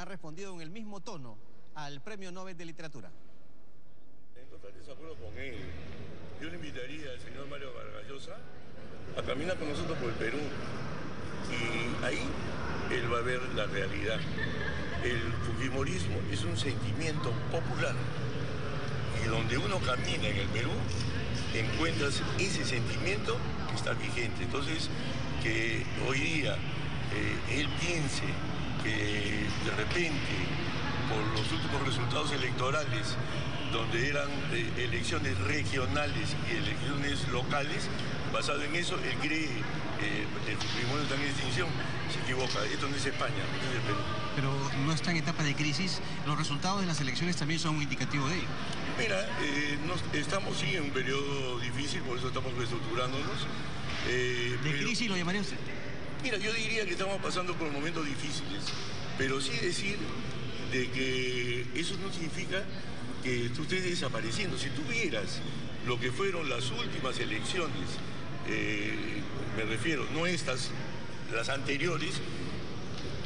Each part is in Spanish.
ha respondido en el mismo tono al Premio Nobel de Literatura. En total desacuerdo con él. Yo le invitaría al señor Mario Vargas Llosa a caminar con nosotros por el Perú. Y ahí él va a ver la realidad. El fujimorismo es un sentimiento popular. Y donde uno camina en el Perú, encuentras ese sentimiento que está vigente. Entonces, que hoy día eh, él piense que de repente, por los últimos resultados electorales, donde eran eh, elecciones regionales y elecciones locales, basado en eso, él cree eh, el Fujimorismo está en extinción, se equivoca. Esto no es España, esto es el Perú. Pero no está en etapa de crisis. Los resultados de las elecciones también son un indicativo de ello. Mira, eh, nos- estamos sí en un periodo difícil, por eso estamos reestructurándonos. Eh, ¿De pero- crisis lo llamaría usted? Mira, yo diría que estamos pasando por momentos difíciles, pero sí decir de que eso no significa que tú estés desapareciendo. Si tú vieras lo que fueron las últimas elecciones, eh, me refiero, no estas, las anteriores,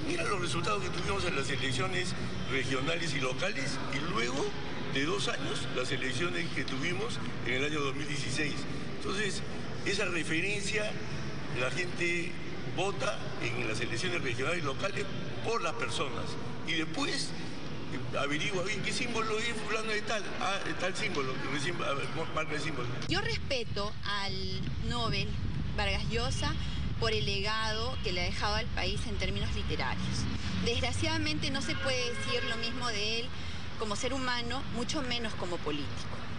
mira los resultados que tuvimos en las elecciones regionales y locales y luego de dos años las elecciones que tuvimos en el año 2016. Entonces, esa referencia, la gente vota en las elecciones regionales y locales por las personas y después eh, averigua qué símbolo es fulano de tal, ah, tal símbolo, marca el símbolo. Yo respeto al Nobel Vargas Llosa por el legado que le ha dejado al país en términos literarios. Desgraciadamente no se puede decir lo mismo de él como ser humano, mucho menos como político.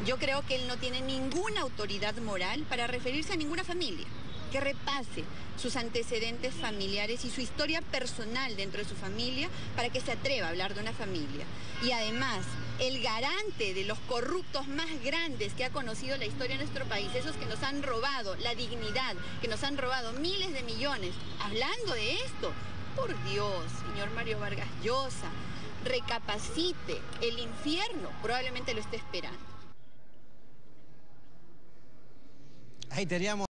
Yo creo que él no tiene ninguna autoridad moral para referirse a ninguna familia. Que repase sus antecedentes familiares y su historia personal dentro de su familia para que se atreva a hablar de una familia. Y además, el garante de los corruptos más grandes que ha conocido la historia de nuestro país, esos que nos han robado la dignidad, que nos han robado miles de millones, hablando de esto, por Dios, señor Mario Vargas Llosa, recapacite, el infierno probablemente lo esté esperando. Ahí teníamos